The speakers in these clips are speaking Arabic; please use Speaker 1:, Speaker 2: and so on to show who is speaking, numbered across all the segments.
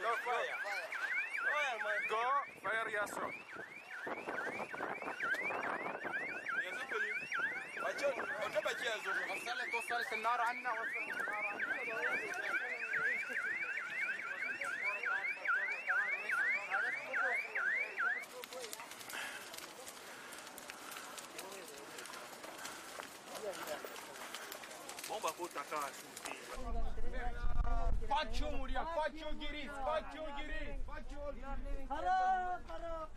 Speaker 1: Go fire.
Speaker 2: Fire.
Speaker 1: Go fire
Speaker 2: kuli. Wace wata baki yanzu.
Speaker 1: وصلت وصلت النار عنا وصلت النار عنا
Speaker 2: Bomba ko takaa shuti.
Speaker 1: Faccio Muria, faccio Ghiris, faccio Ghiris, faccio
Speaker 3: Ghiris. Hara, hara.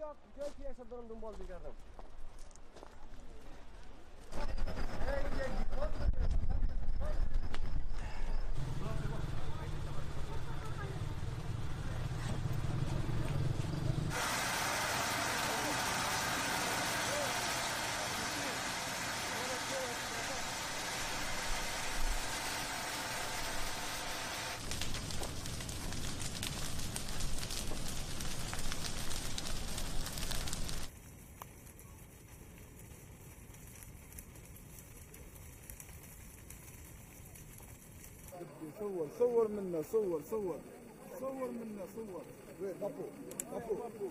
Speaker 3: Yok, gök yaşadırım dumbol bir kadın. میگردم
Speaker 4: صور صور منا صور صور. صور منا صور. ابو ابو